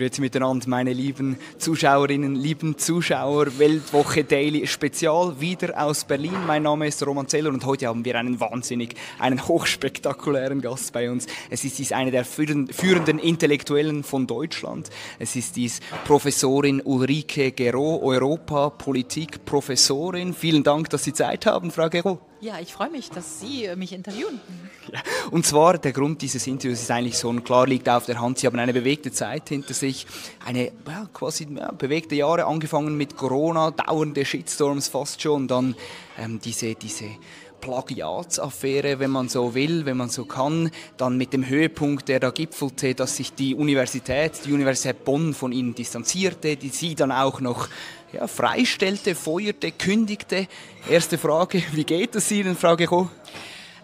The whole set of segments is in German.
Grüezi miteinander, meine lieben Zuschauerinnen, lieben Zuschauer. Weltwoche Daily Spezial wieder aus Berlin. Mein Name ist Roman Zeller und heute haben wir einen wahnsinnig, einen hochspektakulären Gast bei uns. Es ist dies eine der führenden Intellektuellen von Deutschland. Es ist dies Professorin Ulrike Gero, Europa Politik Professorin. Vielen Dank, dass Sie Zeit haben, Frau Gero. Ja, ich freue mich, dass Sie äh, mich interviewen. Ja, und zwar, der Grund dieses Interviews ist eigentlich so, klar liegt auf der Hand, Sie haben eine bewegte Zeit hinter sich, eine ja, quasi ja, bewegte Jahre, angefangen mit Corona, dauernde Shitstorms fast schon, dann ähm, diese, diese Plagiatsaffäre, wenn man so will, wenn man so kann, dann mit dem Höhepunkt, der da gipfelte, dass sich die Universität, die Universität Bonn von ihnen distanzierte, die sie dann auch noch ja, freistellte, feuerte, kündigte. Erste Frage, wie geht es Ihnen, Frau Gecho?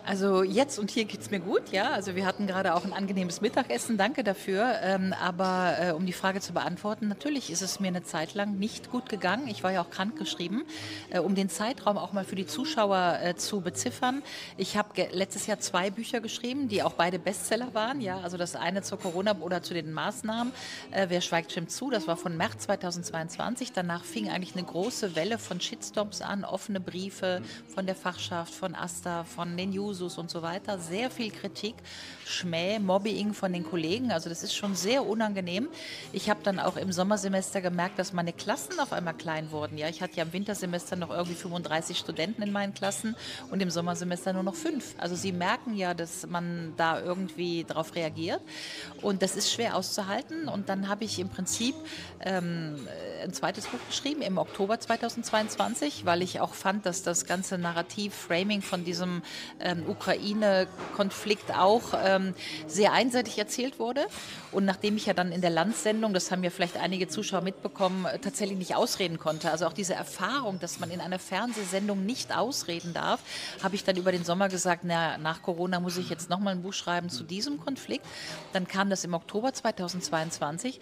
Also jetzt und hier geht es mir gut, ja. Also wir hatten gerade auch ein angenehmes Mittagessen, danke dafür. Ähm, aber äh, um die Frage zu beantworten, natürlich ist es mir eine Zeit lang nicht gut gegangen. Ich war ja auch krankgeschrieben. Äh, um den Zeitraum auch mal für die Zuschauer äh, zu beziffern. Ich habe letztes Jahr zwei Bücher geschrieben, die auch beide Bestseller waren, ja. Also das eine zur Corona oder zu den Maßnahmen. Äh, Wer schweigt, stimmt zu. Das war von März 2022. Danach fing eigentlich eine große Welle von Shitstorms an, offene Briefe von der Fachschaft, von AStA, von den News Jusos und so weiter. Sehr viel Kritik, Schmäh, Mobbing von den Kollegen. Also das ist schon sehr unangenehm. Ich habe dann auch im Sommersemester gemerkt, dass meine Klassen auf einmal klein wurden. Ja, ich hatte ja im Wintersemester noch irgendwie 35 Studenten in meinen Klassen und im Sommersemester nur noch fünf. Also sie merken ja, dass man da irgendwie darauf reagiert und das ist schwer auszuhalten. Und dann habe ich im Prinzip ähm, ein zweites Buch geschrieben im Oktober 2022, weil ich auch fand, dass das ganze Narrativ, Framing von diesem ähm, Ukraine-Konflikt auch ähm, sehr einseitig erzählt wurde. Und nachdem ich ja dann in der Landsendung, das haben ja vielleicht einige Zuschauer mitbekommen, äh, tatsächlich nicht ausreden konnte, also auch diese Erfahrung, dass man in einer Fernsehsendung nicht ausreden darf, habe ich dann über den Sommer gesagt, na, nach Corona muss ich jetzt nochmal ein Buch schreiben zu diesem Konflikt. Dann kam das im Oktober 2022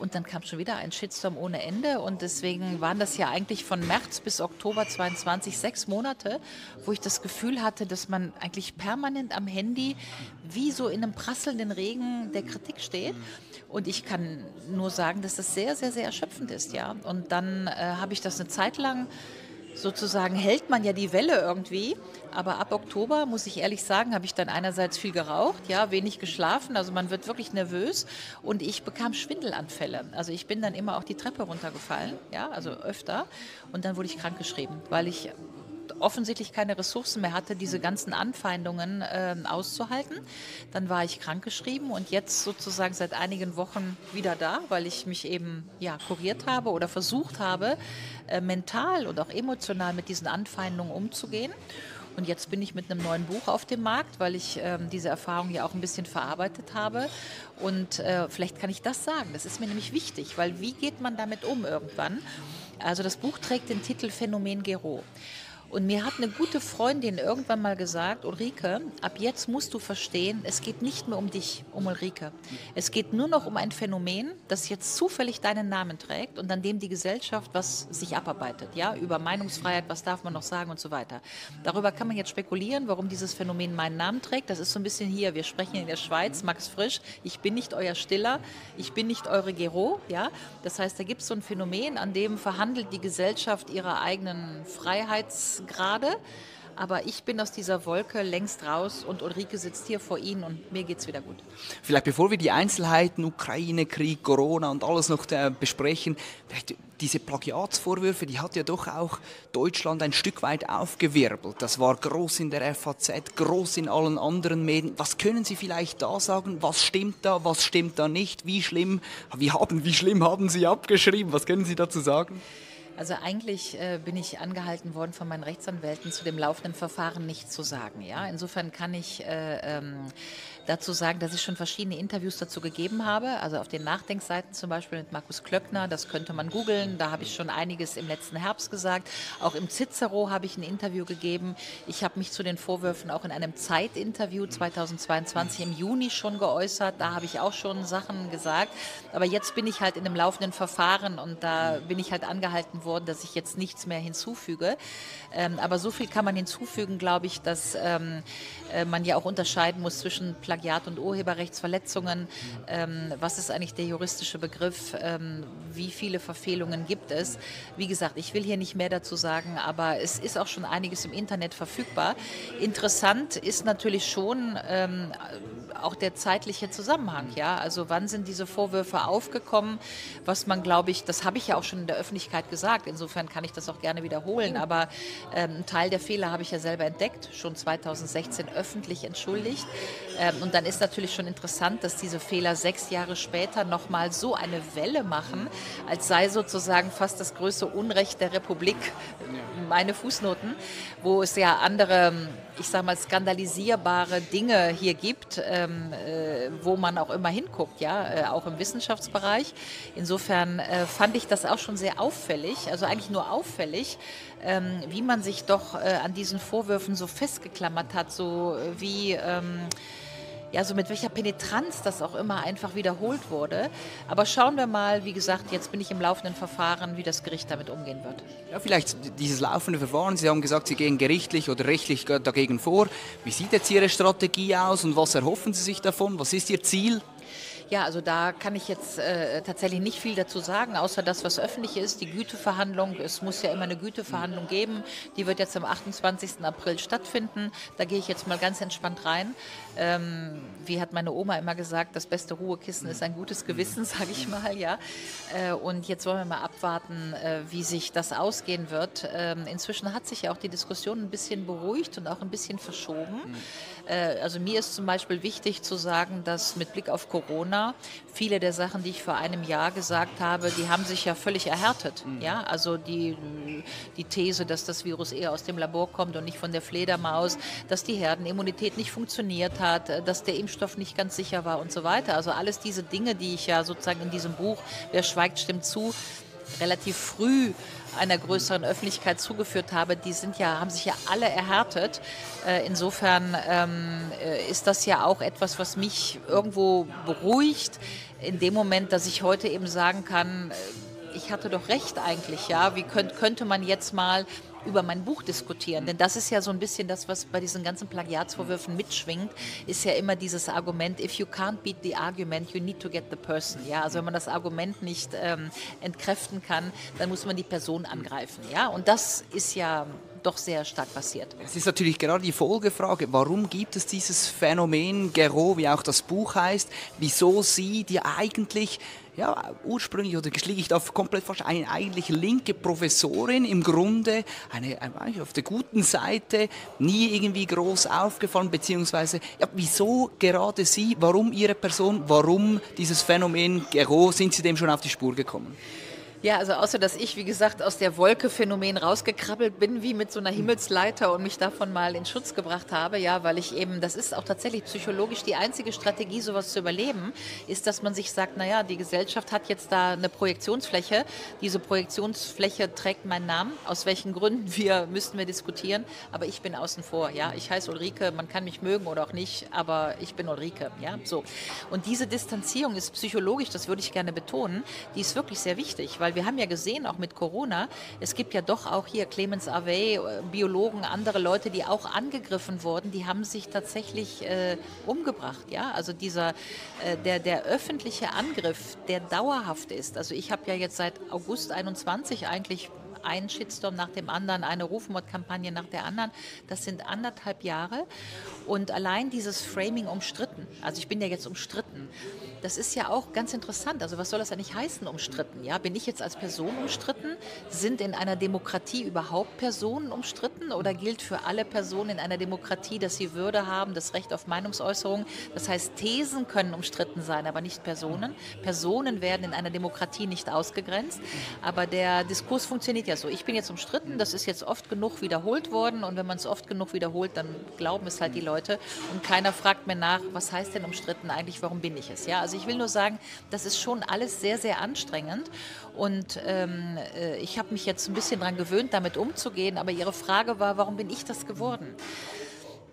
und dann kam schon wieder ein Shitstorm ohne Ende. Und deswegen waren das ja eigentlich von März bis Oktober 22 sechs Monate, wo ich das Gefühl hatte, dass man eigentlich permanent am Handy wie so in einem prasselnden Regen der Kritik steht. Und ich kann nur sagen, dass das sehr, sehr, sehr erschöpfend ist, ja. Und dann äh, habe ich das eine Zeit lang sozusagen hält man ja die Welle irgendwie. Aber ab Oktober, muss ich ehrlich sagen, habe ich dann einerseits viel geraucht, ja, wenig geschlafen. Also man wird wirklich nervös und ich bekam Schwindelanfälle. Also ich bin dann immer auch die Treppe runtergefallen, ja, also öfter. Und dann wurde ich krankgeschrieben, weil ich offensichtlich keine Ressourcen mehr hatte, diese ganzen Anfeindungen äh, auszuhalten. Dann war ich krankgeschrieben und jetzt sozusagen seit einigen Wochen wieder da, weil ich mich eben ja, kuriert habe oder versucht habe, äh, mental und auch emotional mit diesen Anfeindungen umzugehen. Und jetzt bin ich mit einem neuen Buch auf dem Markt, weil ich ähm, diese Erfahrung ja auch ein bisschen verarbeitet habe. Und äh, vielleicht kann ich das sagen. Das ist mir nämlich wichtig, weil wie geht man damit um irgendwann? Also das Buch trägt den Titel Phänomen Gero. Und mir hat eine gute Freundin irgendwann mal gesagt, Ulrike, ab jetzt musst du verstehen, es geht nicht mehr um dich, um Ulrike. Es geht nur noch um ein Phänomen, das jetzt zufällig deinen Namen trägt und an dem die Gesellschaft was sich abarbeitet, ja, über Meinungsfreiheit, was darf man noch sagen und so weiter. Darüber kann man jetzt spekulieren, warum dieses Phänomen meinen Namen trägt. Das ist so ein bisschen hier, wir sprechen in der Schweiz, Max Frisch, ich bin nicht euer Stiller, ich bin nicht eure Gero, ja. Das heißt, da gibt es so ein Phänomen, an dem verhandelt die Gesellschaft ihre eigenen Freiheits gerade. Aber ich bin aus dieser Wolke längst raus und Ulrike sitzt hier vor Ihnen und mir geht es wieder gut. Vielleicht bevor wir die Einzelheiten, Ukraine, Krieg, Corona und alles noch äh, besprechen, diese Plagiatsvorwürfe, die hat ja doch auch Deutschland ein Stück weit aufgewirbelt. Das war groß in der FAZ, groß in allen anderen Medien. Was können Sie vielleicht da sagen? Was stimmt da? Was stimmt da nicht? Wie schlimm? Wie haben, wie schlimm haben Sie abgeschrieben? Was können Sie dazu sagen? Also eigentlich äh, bin ich angehalten worden von meinen Rechtsanwälten zu dem laufenden Verfahren nichts zu sagen. Ja? Insofern kann ich äh, ähm, dazu sagen, dass ich schon verschiedene Interviews dazu gegeben habe. Also auf den Nachdenkseiten zum Beispiel mit Markus Klöckner, das könnte man googeln. Da habe ich schon einiges im letzten Herbst gesagt. Auch im Cicero habe ich ein Interview gegeben. Ich habe mich zu den Vorwürfen auch in einem Zeitinterview 2022 im Juni schon geäußert. Da habe ich auch schon Sachen gesagt. Aber jetzt bin ich halt in einem laufenden Verfahren und da bin ich halt angehalten worden, dass ich jetzt nichts mehr hinzufüge. Ähm, aber so viel kann man hinzufügen, glaube ich, dass ähm, äh, man ja auch unterscheiden muss zwischen Plagiat und Urheberrechtsverletzungen. Ähm, was ist eigentlich der juristische Begriff? Ähm, wie viele Verfehlungen gibt es? Wie gesagt, ich will hier nicht mehr dazu sagen, aber es ist auch schon einiges im Internet verfügbar. Interessant ist natürlich schon ähm, auch der zeitliche Zusammenhang. Ja? Also wann sind diese Vorwürfe aufgekommen? Was man, glaube ich, das habe ich ja auch schon in der Öffentlichkeit gesagt. Insofern kann ich das auch gerne wiederholen. Aber ähm, einen Teil der Fehler habe ich ja selber entdeckt, schon 2016 öffentlich entschuldigt. Ähm, und dann ist natürlich schon interessant, dass diese Fehler sechs Jahre später nochmal so eine Welle machen, als sei sozusagen fast das größte Unrecht der Republik meine Fußnoten, wo es ja andere, ich sage mal, skandalisierbare Dinge hier gibt, ähm, äh, wo man auch immer hinguckt, ja, äh, auch im Wissenschaftsbereich. Insofern äh, fand ich das auch schon sehr auffällig, also eigentlich nur auffällig, ähm, wie man sich doch äh, an diesen Vorwürfen so festgeklammert hat, so äh, wie ähm, ja, so mit welcher Penetranz das auch immer einfach wiederholt wurde. Aber schauen wir mal, wie gesagt, jetzt bin ich im laufenden Verfahren, wie das Gericht damit umgehen wird. Ja, vielleicht dieses laufende Verfahren. Sie haben gesagt, Sie gehen gerichtlich oder rechtlich dagegen vor. Wie sieht jetzt Ihre Strategie aus und was erhoffen Sie sich davon? Was ist Ihr Ziel? Ja, also da kann ich jetzt äh, tatsächlich nicht viel dazu sagen, außer das, was öffentlich ist. Die Güteverhandlung, es muss ja immer eine Güteverhandlung geben. Die wird jetzt am 28. April stattfinden. Da gehe ich jetzt mal ganz entspannt rein. Ähm, wie hat meine Oma immer gesagt, das beste Ruhekissen ist ein gutes Gewissen, sage ich mal, ja. Äh, und jetzt wollen wir mal abwarten, äh, wie sich das ausgehen wird. Ähm, inzwischen hat sich ja auch die Diskussion ein bisschen beruhigt und auch ein bisschen verschoben. Mhm. Äh, also mir ist zum Beispiel wichtig zu sagen, dass mit Blick auf Corona viele der Sachen, die ich vor einem Jahr gesagt habe, die haben sich ja völlig erhärtet. Mhm. Ja, also die, die These, dass das Virus eher aus dem Labor kommt und nicht von der Fledermaus, dass die Herdenimmunität nicht funktioniert hat, dass der Impfstoff nicht ganz sicher war und so weiter. Also alles diese Dinge, die ich ja sozusagen in diesem Buch, wer schweigt, stimmt zu, relativ früh einer größeren Öffentlichkeit zugeführt habe, die sind ja, haben sich ja alle erhärtet. Äh, insofern ähm, äh, ist das ja auch etwas, was mich irgendwo beruhigt, in dem Moment, dass ich heute eben sagen kann, äh, ich hatte doch recht eigentlich, ja. Wie könnt, könnte man jetzt mal über mein Buch diskutieren. Denn das ist ja so ein bisschen das, was bei diesen ganzen Plagiatsvorwürfen mitschwingt, ist ja immer dieses Argument, if you can't beat the argument, you need to get the person. Ja, also wenn man das Argument nicht ähm, entkräften kann, dann muss man die Person angreifen. Ja, und das ist ja doch sehr stark passiert. Es ist natürlich gerade die Folgefrage, warum gibt es dieses Phänomen Gero, wie auch das Buch heißt, wieso Sie, die eigentlich ja, ursprünglich oder geschlicht auf komplett falsch, eine eigentlich linke Professorin im Grunde, eine, eine, auf der guten Seite, nie irgendwie groß aufgefallen, beziehungsweise, ja, wieso gerade Sie, warum Ihre Person, warum dieses Phänomen Gero, sind Sie dem schon auf die Spur gekommen? Ja, also außer dass ich, wie gesagt, aus der Wolke-Phänomen rausgekrabbelt bin, wie mit so einer Himmelsleiter und mich davon mal in Schutz gebracht habe, ja, weil ich eben, das ist auch tatsächlich psychologisch die einzige Strategie, sowas zu überleben, ist, dass man sich sagt, naja, die Gesellschaft hat jetzt da eine Projektionsfläche, diese Projektionsfläche trägt meinen Namen, aus welchen Gründen? Wir, müssten wir diskutieren, aber ich bin außen vor, ja, ich heiße Ulrike, man kann mich mögen oder auch nicht, aber ich bin Ulrike, ja, so. Und diese Distanzierung ist psychologisch, das würde ich gerne betonen, die ist wirklich sehr wichtig, weil weil wir haben ja gesehen, auch mit Corona, es gibt ja doch auch hier Clemens Avey, äh, Biologen, andere Leute, die auch angegriffen wurden, die haben sich tatsächlich äh, umgebracht. Ja? Also dieser, äh, der, der öffentliche Angriff, der dauerhaft ist. Also ich habe ja jetzt seit August 21 eigentlich einen Shitstorm nach dem anderen, eine Rufmordkampagne nach der anderen. Das sind anderthalb Jahre. Und allein dieses Framing umstritten, also ich bin ja jetzt umstritten, das ist ja auch ganz interessant. Also was soll das eigentlich heißen, umstritten? Ja, bin ich jetzt als Person umstritten? Sind in einer Demokratie überhaupt Personen umstritten? Oder gilt für alle Personen in einer Demokratie, dass sie Würde haben, das Recht auf Meinungsäußerung? Das heißt, Thesen können umstritten sein, aber nicht Personen. Personen werden in einer Demokratie nicht ausgegrenzt. Aber der Diskurs funktioniert ja so. Ich bin jetzt umstritten, das ist jetzt oft genug wiederholt worden. Und wenn man es oft genug wiederholt, dann glauben es halt die Leute. Und keiner fragt mir nach, was heißt denn umstritten eigentlich, warum bin ich es? Ja, also ich will nur sagen, das ist schon alles sehr, sehr anstrengend. Und ähm, äh, ich habe mich jetzt ein bisschen daran gewöhnt, damit umzugehen. Aber Ihre Frage war, warum bin ich das geworden?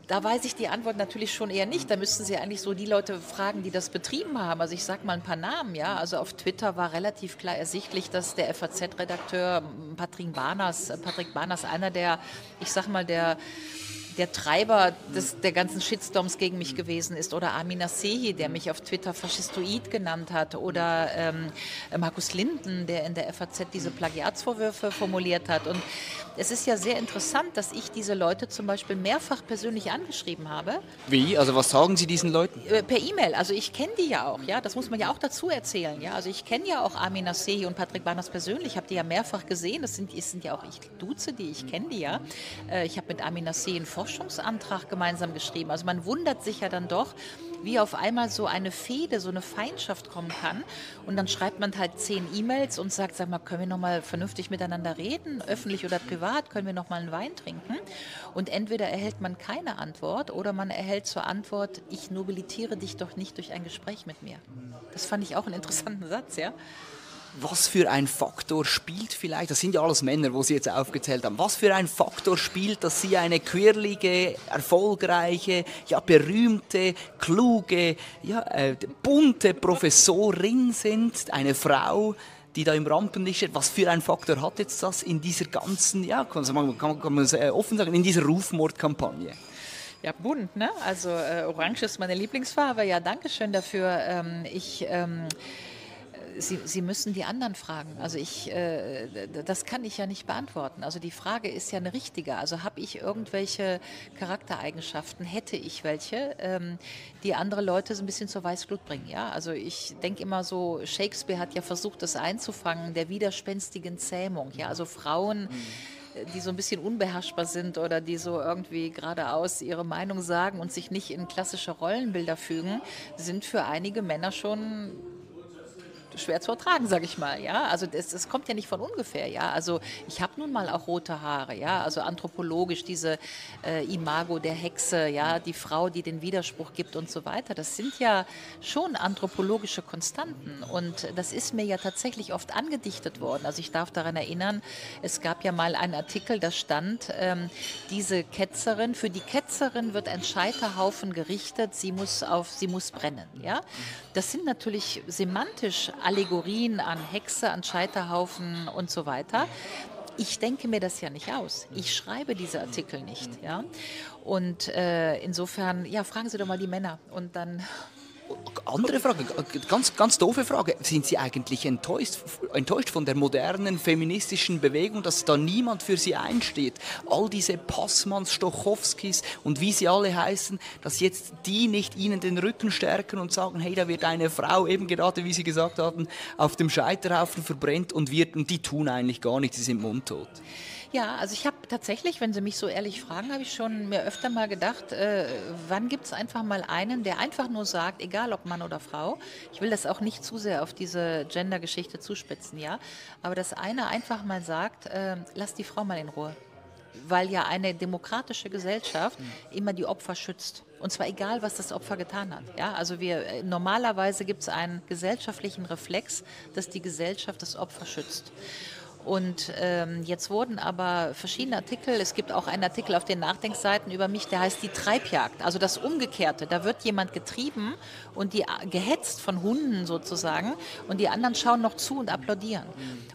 Da weiß ich die Antwort natürlich schon eher nicht. Da müssten Sie eigentlich so die Leute fragen, die das betrieben haben. Also ich sage mal ein paar Namen, ja. Also auf Twitter war relativ klar ersichtlich, dass der FAZ-Redakteur Patrick Barners, Patrick Barners einer der, ich sag mal, der der Treiber des, der ganzen Shitstorms gegen mich gewesen ist. Oder Amina Sehi, der mich auf Twitter Faschistoid genannt hat. Oder ähm, Markus Linden, der in der FAZ diese Plagiatsvorwürfe formuliert hat. Und es ist ja sehr interessant, dass ich diese Leute zum Beispiel mehrfach persönlich angeschrieben habe. Wie? Also was sagen Sie diesen Leuten? Äh, per E-Mail. Also ich kenne die ja auch. Ja, das muss man ja auch dazu erzählen. Ja, also ich kenne ja auch Amina Sehi und Patrick Barners persönlich. Ich habe die ja mehrfach gesehen. Das sind, das sind ja auch ich duze die. Ich kenne die ja. Äh, ich habe mit Amina Sehi einen Forschungsantrag gemeinsam geschrieben. Also man wundert sich ja dann doch, wie auf einmal so eine Fehde, so eine Feindschaft kommen kann. Und dann schreibt man halt zehn E-Mails und sagt, sag mal, können wir nochmal vernünftig miteinander reden, öffentlich oder privat, können wir nochmal einen Wein trinken? Und entweder erhält man keine Antwort oder man erhält zur Antwort, ich nobilitiere dich doch nicht durch ein Gespräch mit mir. Das fand ich auch einen interessanten Satz, ja was für ein Faktor spielt vielleicht, das sind ja alles Männer, wo Sie jetzt aufgezählt haben, was für ein Faktor spielt, dass Sie eine quirlige, erfolgreiche, ja, berühmte, kluge, ja, äh, bunte Professorin sind, eine Frau, die da im Rampenlicht steht. Was für ein Faktor hat jetzt das in dieser ganzen, ja, kann man, kann, man äh, offen sagen, in dieser Rufmordkampagne? Ja, bunt, ne? Also äh, Orange ist meine Lieblingsfarbe. Ja, danke schön dafür. Ähm, ich ähm, Sie, Sie müssen die anderen fragen. Also ich, äh, das kann ich ja nicht beantworten. Also die Frage ist ja eine richtige. Also habe ich irgendwelche Charaktereigenschaften, hätte ich welche, ähm, die andere Leute so ein bisschen zur Weißglut bringen. Ja, also ich denke immer so, Shakespeare hat ja versucht, das einzufangen, der widerspenstigen Zähmung. Ja, also Frauen. Mhm die so ein bisschen unbeherrschbar sind oder die so irgendwie geradeaus ihre Meinung sagen und sich nicht in klassische Rollenbilder fügen, sind für einige Männer schon schwer zu ertragen, sage ich mal. Ja, also das, das, kommt ja nicht von ungefähr. Ja, also ich habe nun mal auch rote Haare. Ja, also anthropologisch diese äh, Imago der Hexe, ja, die Frau, die den Widerspruch gibt und so weiter. Das sind ja schon anthropologische Konstanten und das ist mir ja tatsächlich oft angedichtet worden. Also ich darf daran erinnern, es gab ja mal einen Artikel, da stand, ähm, diese Ketzerin, für die Ketzerin wird ein Scheiterhaufen gerichtet, sie muss auf, sie muss brennen. Ja, das sind natürlich semantisch Allegorien an Hexe, an Scheiterhaufen und so weiter. Ich denke mir das ja nicht aus. Ich schreibe diese Artikel nicht. Ja? Und äh, insofern, ja, fragen Sie doch mal die Männer und dann andere Frage, ganz, ganz doofe Frage. Sind Sie eigentlich enttäuscht, enttäuscht von der modernen feministischen Bewegung, dass da niemand für Sie einsteht? All diese Passmanns, Stochowskis und wie sie alle heißen, dass jetzt die nicht Ihnen den Rücken stärken und sagen, hey, da wird eine Frau, eben gerade wie Sie gesagt haben, auf dem Scheiterhaufen verbrennt und, wird, und die tun eigentlich gar nichts, sie sind mundtot. Ja, also ich habe tatsächlich, wenn Sie mich so ehrlich fragen, habe ich schon mir öfter mal gedacht, äh, wann gibt es einfach mal einen, der einfach nur sagt, egal ob Mann oder Frau, ich will das auch nicht zu sehr auf diese Gender-Geschichte zuspitzen, ja, aber dass einer einfach mal sagt, äh, lass die Frau mal in Ruhe. Weil ja eine demokratische Gesellschaft immer die Opfer schützt. Und zwar egal, was das Opfer getan hat. Ja, also wir, äh, normalerweise gibt es einen gesellschaftlichen Reflex, dass die Gesellschaft das Opfer schützt. Und ähm, jetzt wurden aber verschiedene Artikel, es gibt auch einen Artikel auf den Nachdenkseiten über mich, der heißt die Treibjagd, also das Umgekehrte. Da wird jemand getrieben und die äh, gehetzt von Hunden sozusagen und die anderen schauen noch zu und applaudieren.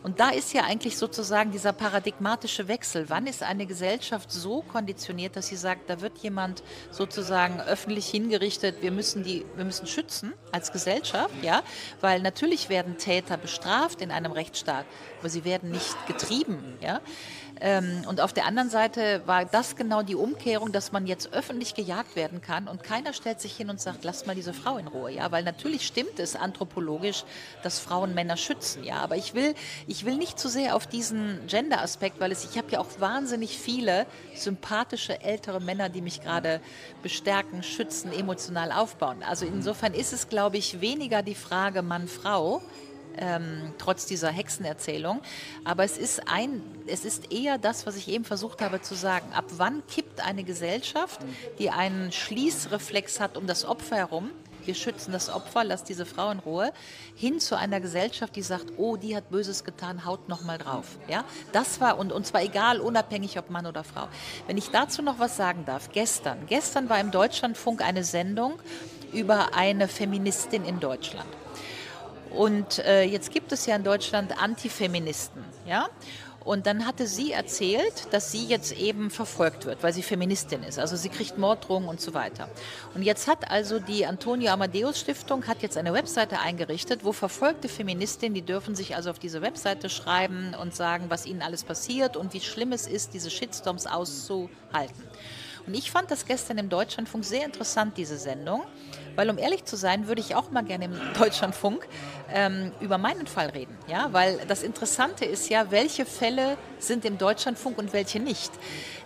Und da ist ja eigentlich sozusagen dieser paradigmatische Wechsel. Wann ist eine Gesellschaft so konditioniert, dass sie sagt, da wird jemand sozusagen öffentlich hingerichtet, wir müssen die, wir müssen schützen als Gesellschaft, ja, weil natürlich werden Täter bestraft in einem Rechtsstaat, aber sie werden nicht nicht getrieben. Ja? Ähm, und auf der anderen Seite war das genau die Umkehrung, dass man jetzt öffentlich gejagt werden kann und keiner stellt sich hin und sagt, lass mal diese Frau in Ruhe. Ja? Weil natürlich stimmt es anthropologisch, dass Frauen Männer schützen. Ja? Aber ich will, ich will nicht zu sehr auf diesen Gender-Aspekt, weil es, ich habe ja auch wahnsinnig viele sympathische ältere Männer, die mich gerade bestärken, schützen, emotional aufbauen. Also insofern ist es, glaube ich, weniger die Frage Mann-Frau, ähm, trotz dieser Hexenerzählung. Aber es ist, ein, es ist eher das, was ich eben versucht habe zu sagen. Ab wann kippt eine Gesellschaft, die einen Schließreflex hat um das Opfer herum, wir schützen das Opfer, lass diese Frau in Ruhe, hin zu einer Gesellschaft, die sagt, oh, die hat Böses getan, haut noch mal drauf. Ja, das war und, und zwar egal, unabhängig ob Mann oder Frau. Wenn ich dazu noch was sagen darf, gestern, gestern war im Deutschlandfunk eine Sendung über eine Feministin in Deutschland. Und äh, jetzt gibt es ja in Deutschland Antifeministen, ja. Und dann hatte sie erzählt, dass sie jetzt eben verfolgt wird, weil sie Feministin ist. Also sie kriegt Morddrohungen und so weiter. Und jetzt hat also die Antonio Amadeus Stiftung hat jetzt eine Webseite eingerichtet, wo verfolgte Feministinnen, die dürfen sich also auf diese Webseite schreiben und sagen, was ihnen alles passiert und wie schlimm es ist, diese Shitstorms auszuhalten. Und ich fand das gestern im Deutschlandfunk sehr interessant, diese Sendung, weil um ehrlich zu sein, würde ich auch mal gerne im Deutschlandfunk ähm, über meinen Fall reden. Ja? Weil das Interessante ist ja, welche Fälle sind im Deutschlandfunk und welche nicht.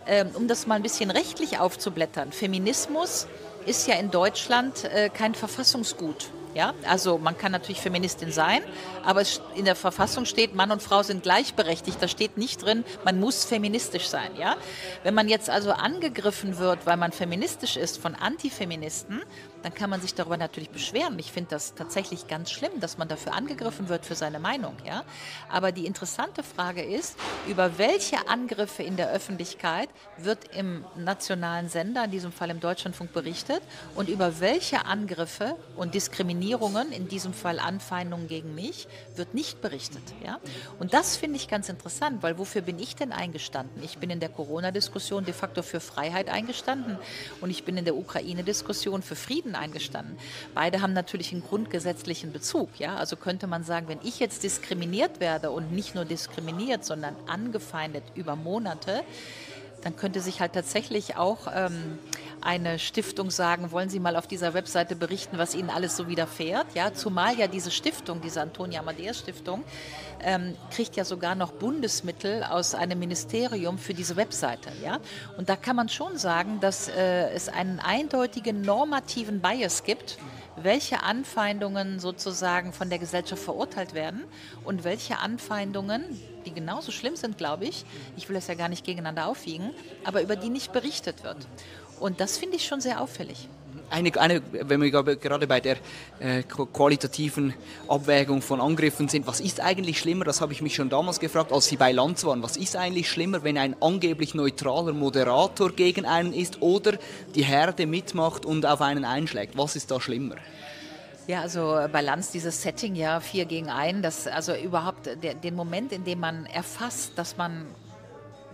Ähm, um das mal ein bisschen rechtlich aufzublättern. Feminismus ist ja in Deutschland äh, kein Verfassungsgut. Ja, also man kann natürlich Feministin sein, aber in der Verfassung steht, Mann und Frau sind gleichberechtigt. Da steht nicht drin, man muss feministisch sein. Ja? Wenn man jetzt also angegriffen wird, weil man feministisch ist von Antifeministen, dann kann man sich darüber natürlich beschweren. Ich finde das tatsächlich ganz schlimm, dass man dafür angegriffen wird für seine Meinung. Ja? Aber die interessante Frage ist, über welche Angriffe in der Öffentlichkeit wird im nationalen Sender, in diesem Fall im Deutschlandfunk, berichtet und über welche Angriffe und Diskriminierungen, in diesem Fall Anfeindungen gegen mich, wird nicht berichtet. Ja? Und das finde ich ganz interessant, weil wofür bin ich denn eingestanden? Ich bin in der Corona-Diskussion de facto für Freiheit eingestanden und ich bin in der Ukraine-Diskussion für Frieden eingestanden. Beide haben natürlich einen grundgesetzlichen Bezug. Ja? Also könnte man sagen, wenn ich jetzt diskriminiert werde und nicht nur diskriminiert, sondern angefeindet über Monate, dann könnte sich halt tatsächlich auch ähm, eine Stiftung sagen, wollen Sie mal auf dieser Webseite berichten, was Ihnen alles so widerfährt. Ja, zumal ja diese Stiftung, diese Antonia Amadeus Stiftung, ähm, kriegt ja sogar noch Bundesmittel aus einem Ministerium für diese Webseite. Ja? Und da kann man schon sagen, dass äh, es einen eindeutigen normativen Bias gibt, welche Anfeindungen sozusagen von der Gesellschaft verurteilt werden und welche Anfeindungen, die genauso schlimm sind, glaube ich, ich will es ja gar nicht gegeneinander aufwiegen, aber über die nicht berichtet wird. Und das finde ich schon sehr auffällig. Eine, eine, wenn wir gerade bei der äh, qualitativen Abwägung von Angriffen sind, was ist eigentlich schlimmer? Das habe ich mich schon damals gefragt, als Sie bei Lanz waren. Was ist eigentlich schlimmer, wenn ein angeblich neutraler Moderator gegen einen ist oder die Herde mitmacht und auf einen einschlägt? Was ist da schlimmer? Ja, also bei Lanz dieses Setting ja vier gegen ein, das also überhaupt der, den Moment, in dem man erfasst, dass man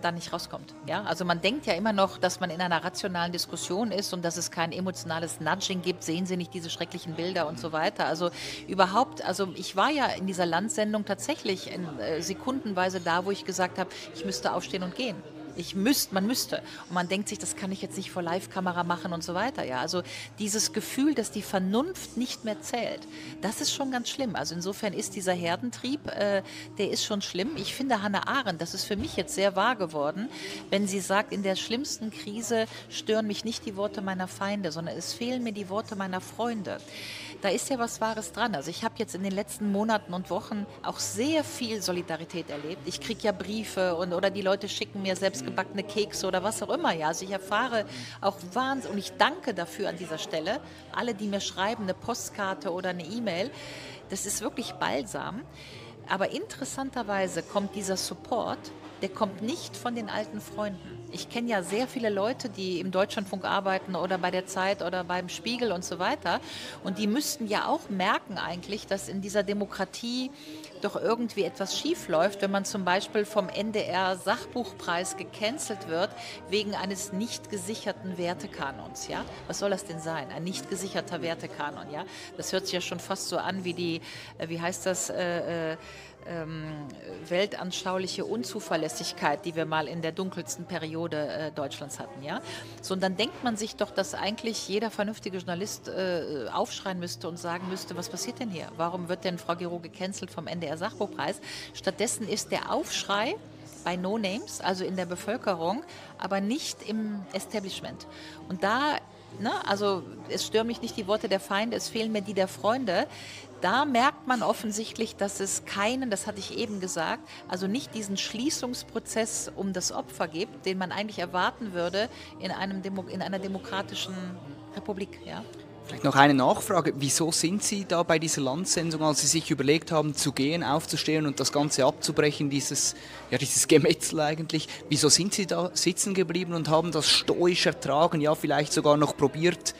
da nicht rauskommt. Ja? Also man denkt ja immer noch, dass man in einer rationalen Diskussion ist und dass es kein emotionales Nudging gibt, sehen Sie nicht diese schrecklichen Bilder und so weiter. Also überhaupt, also ich war ja in dieser Landsendung tatsächlich in, äh, sekundenweise da, wo ich gesagt habe, ich müsste aufstehen und gehen. Ich müsste, man müsste. Und man denkt sich, das kann ich jetzt nicht vor Live-Kamera machen und so weiter. Ja, also dieses Gefühl, dass die Vernunft nicht mehr zählt, das ist schon ganz schlimm. Also insofern ist dieser Herdentrieb, äh, der ist schon schlimm. Ich finde Hannah Arendt, das ist für mich jetzt sehr wahr geworden, wenn sie sagt, in der schlimmsten Krise stören mich nicht die Worte meiner Feinde, sondern es fehlen mir die Worte meiner Freunde da ist ja was Wahres dran. Also ich habe jetzt in den letzten Monaten und Wochen auch sehr viel Solidarität erlebt. Ich kriege ja Briefe und, oder die Leute schicken mir selbstgebackene Kekse oder was auch immer. Ja, also ich erfahre auch Wahnsinn und ich danke dafür an dieser Stelle. Alle, die mir schreiben, eine Postkarte oder eine E-Mail, das ist wirklich balsam. Aber interessanterweise kommt dieser Support, der kommt nicht von den alten Freunden ich kenne ja sehr viele Leute, die im Deutschlandfunk arbeiten oder bei der Zeit oder beim Spiegel und so weiter. Und die müssten ja auch merken eigentlich, dass in dieser Demokratie doch irgendwie etwas schief läuft, wenn man zum Beispiel vom NDR Sachbuchpreis gecancelt wird wegen eines nicht gesicherten Wertekanons. Ja? Was soll das denn sein? Ein nicht gesicherter Wertekanon. Ja? Das hört sich ja schon fast so an wie die, äh, wie heißt das? Äh, äh, ähm, weltanschauliche Unzuverlässigkeit, die wir mal in der dunkelsten Periode äh, Deutschlands hatten. Ja? So, und dann denkt man sich doch, dass eigentlich jeder vernünftige Journalist äh, aufschreien müsste und sagen müsste, was passiert denn hier? Warum wird denn Frau Giro gecancelt vom NDR Sachbuchpreis? Stattdessen ist der Aufschrei bei No Names, also in der Bevölkerung, aber nicht im Establishment. Und da Ne? Also es stören mich nicht die Worte der Feinde, es fehlen mir die der Freunde da merkt man offensichtlich, dass es keinen, das hatte ich eben gesagt, also nicht diesen Schließungsprozess um das Opfer gibt, den man eigentlich erwarten würde in, einem Demo, in einer demokratischen Republik. Ja? Vielleicht noch eine Nachfrage. Wieso sind Sie da bei dieser Landsendung, als Sie sich überlegt haben, zu gehen, aufzustehen und das Ganze abzubrechen, dieses, ja, dieses Gemetzel eigentlich? Wieso sind Sie da sitzen geblieben und haben das stoisch ertragen, ja, vielleicht sogar noch probiert,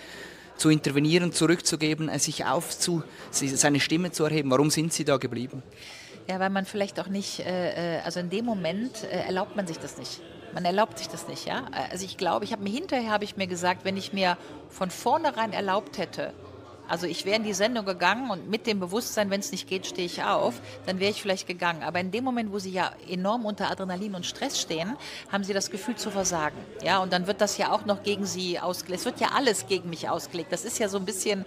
zu intervenieren, zurückzugeben, äh, sich aufzu, seine Stimme zu erheben? Warum sind Sie da geblieben? Ja, weil man vielleicht auch nicht, äh, äh also in dem Moment erlaubt man sich das nicht. Man erlaubt sich das nicht, ja. Also ich glaube, ich habe mir hinterher habe ich mir gesagt, wenn ich mir von vornherein erlaubt hätte, also ich wäre in die Sendung gegangen und mit dem Bewusstsein, wenn es nicht geht, stehe ich auf, dann wäre ich vielleicht gegangen. Aber in dem Moment, wo sie ja enorm unter Adrenalin und Stress stehen, haben sie das Gefühl zu versagen. Ja, und dann wird das ja auch noch gegen sie ausgelegt. Es wird ja alles gegen mich ausgelegt. Das ist ja so ein bisschen,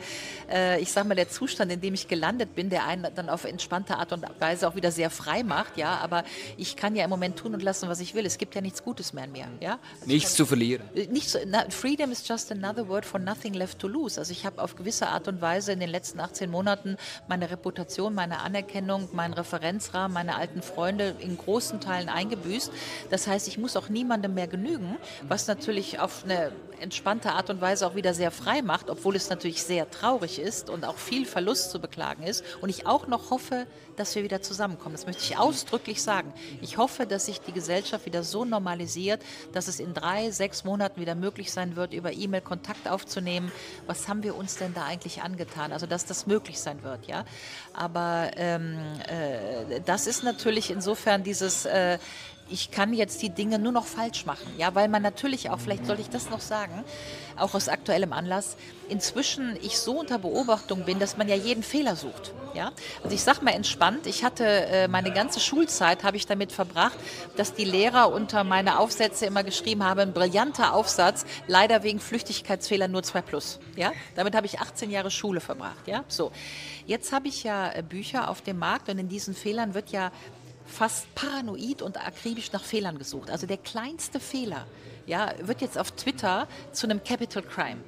äh, ich sage mal, der Zustand, in dem ich gelandet bin, der einen dann auf entspannte Art und Weise auch wieder sehr frei macht. Ja, aber ich kann ja im Moment tun und lassen, was ich will. Es gibt ja nichts Gutes mehr in mir. Ja? Also nichts kann, zu verlieren. Äh, Nichts, na, freedom is just another word for nothing left to lose. Also ich habe auf gewisse Art und Weise in den letzten 18 Monaten meine Reputation, meine Anerkennung, meinen Referenzrahmen, meine alten Freunde in großen Teilen eingebüßt. Das heißt, ich muss auch niemandem mehr genügen, was natürlich auf eine entspannte Art und Weise auch wieder sehr frei macht, obwohl es natürlich sehr traurig ist und auch viel Verlust zu beklagen ist. Und ich auch noch hoffe, dass wir wieder zusammenkommen. Das möchte ich ausdrücklich sagen. Ich hoffe, dass sich die Gesellschaft wieder so normalisiert, dass es in drei, sechs Monaten wieder möglich sein wird, über E-Mail Kontakt aufzunehmen. Was haben wir uns denn da eigentlich angetan? Also, dass das möglich sein wird, ja. Aber ähm, äh, das ist natürlich insofern dieses äh, ich kann jetzt die Dinge nur noch falsch machen. Ja, weil man natürlich auch, vielleicht soll ich das noch sagen, auch aus aktuellem Anlass, inzwischen ich so unter Beobachtung bin, dass man ja jeden Fehler sucht. Ja? Also ich sage mal entspannt, ich hatte äh, meine ganze Schulzeit habe ich damit verbracht, dass die Lehrer unter meine Aufsätze immer geschrieben haben, ein brillanter Aufsatz, leider wegen Flüchtigkeitsfehler nur 2 plus. Ja? Damit habe ich 18 Jahre Schule verbracht. Ja? So. Jetzt habe ich ja äh, Bücher auf dem Markt und in diesen Fehlern wird ja fast paranoid und akribisch nach Fehlern gesucht. Also der kleinste Fehler ja, wird jetzt auf Twitter zu einem Capital Crime.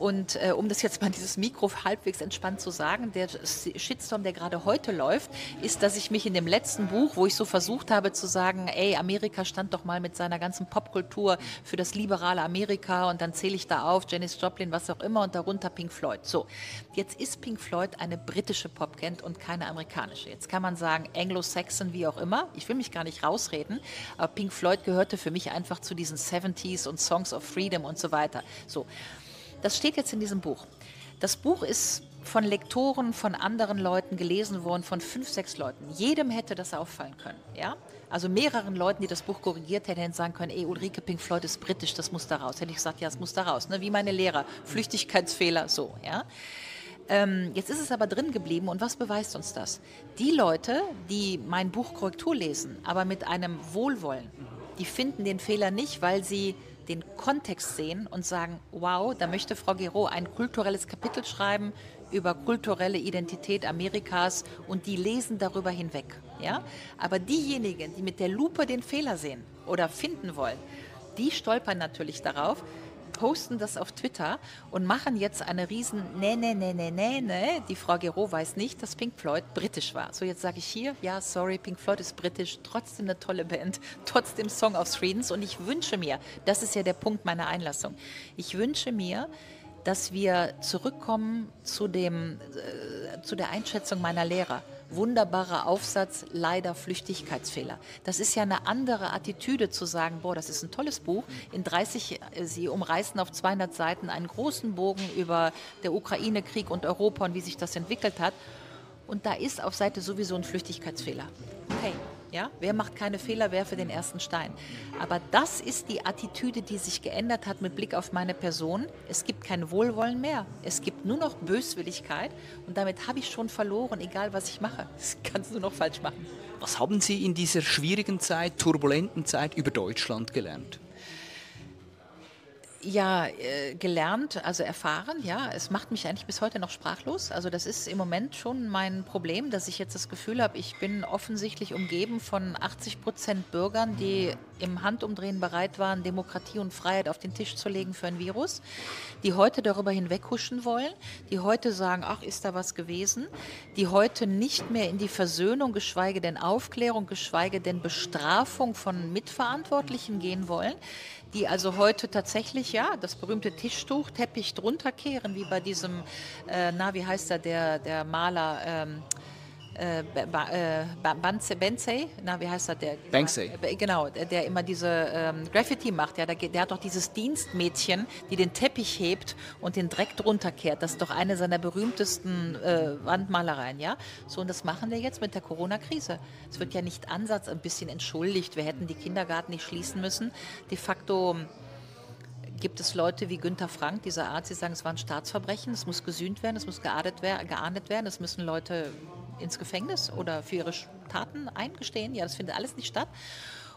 Und äh, um das jetzt mal dieses Mikro halbwegs entspannt zu sagen, der Shitstorm, der gerade heute läuft, ist, dass ich mich in dem letzten Buch, wo ich so versucht habe zu sagen, ey, Amerika stand doch mal mit seiner ganzen Popkultur für das liberale Amerika und dann zähle ich da auf, Janis Joplin, was auch immer und darunter Pink Floyd. So, jetzt ist Pink Floyd eine britische Popband und keine amerikanische. Jetzt kann man sagen, Anglo-Saxon, wie auch immer. Ich will mich gar nicht rausreden, aber Pink Floyd gehörte für mich einfach zu diesen 70s und Songs of Freedom und so weiter. So. Das steht jetzt in diesem Buch. Das Buch ist von Lektoren, von anderen Leuten gelesen worden, von fünf, sechs Leuten. Jedem hätte das auffallen können. Ja? Also mehreren Leuten, die das Buch korrigiert hätten, hätten sagen können, ey, Ulrike Pink Floyd ist britisch, das muss da raus. Hätte ich gesagt, ja, es muss da raus. Ne? Wie meine Lehrer, Flüchtigkeitsfehler, so. Ja? Ähm, jetzt ist es aber drin geblieben und was beweist uns das? Die Leute, die mein Buch Korrektur lesen, aber mit einem Wohlwollen, die finden den Fehler nicht, weil sie den Kontext sehen und sagen, wow, da möchte Frau Gero ein kulturelles Kapitel schreiben über kulturelle Identität Amerikas und die lesen darüber hinweg. Ja? Aber diejenigen, die mit der Lupe den Fehler sehen oder finden wollen, die stolpern natürlich darauf, posten das auf Twitter und machen jetzt eine riesen Nee, nee, nee, nee, nee, nee. Die Frau Gero weiß nicht, dass Pink Floyd britisch war. So, jetzt sage ich hier, ja, sorry, Pink Floyd ist britisch, trotzdem eine tolle Band, trotzdem Song of Friedens und ich wünsche mir, das ist ja der Punkt meiner Einlassung, ich wünsche mir, dass wir zurückkommen zu, dem, äh, zu der Einschätzung meiner Lehrer wunderbarer Aufsatz, leider Flüchtigkeitsfehler. Das ist ja eine andere Attitüde zu sagen, boah, das ist ein tolles Buch. In 30, äh, Sie umreißen auf 200 Seiten einen großen Bogen über der Ukraine-Krieg und Europa und wie sich das entwickelt hat. Und da ist auf Seite sowieso ein Flüchtigkeitsfehler. Okay, ja? Wer macht keine Fehler, werfe den ersten Stein. Aber das ist die Attitüde, die sich geändert hat mit Blick auf meine Person. Es gibt kein Wohlwollen mehr. Es gibt nur noch Böswilligkeit. Und damit habe ich schon verloren, egal was ich mache. Das kannst du noch falsch machen. Was haben Sie in dieser schwierigen Zeit, turbulenten Zeit über Deutschland gelernt? Ja, äh, gelernt, also erfahren, ja. Es macht mich eigentlich bis heute noch sprachlos. Also das ist im Moment schon mein Problem, dass ich jetzt das Gefühl habe, ich bin offensichtlich umgeben von 80 Prozent Bürgern, die im Handumdrehen bereit waren, Demokratie und Freiheit auf den Tisch zu legen für ein Virus, die heute darüber hinweghuschen wollen, die heute sagen, ach, ist da was gewesen, die heute nicht mehr in die Versöhnung, geschweige denn Aufklärung, geschweige denn Bestrafung von Mitverantwortlichen gehen wollen, die also heute tatsächlich, ja, das berühmte Tischtuch, Teppich drunter kehren, wie bei diesem, äh, na, wie heißt er, der, der Maler, ähm, äh, Banse, Bensei, na, wie heißt er, der? Banksy. Äh, genau, der, immer diese ähm, Graffiti macht, ja, der, der, hat doch dieses Dienstmädchen, die den Teppich hebt und den Dreck drunter kehrt. Das ist doch eine seiner berühmtesten äh, Wandmalereien, ja. So, und das machen wir jetzt mit der Corona-Krise. Es wird ja nicht Ansatz ein bisschen entschuldigt. Wir hätten die Kindergarten nicht schließen müssen. De facto gibt es Leute wie Günter Frank, dieser Arzt, die sagen, es war ein Staatsverbrechen, es muss gesühnt werden, es muss geahndet werden, es müssen Leute ins Gefängnis oder für ihre Taten eingestehen. Ja, das findet alles nicht statt.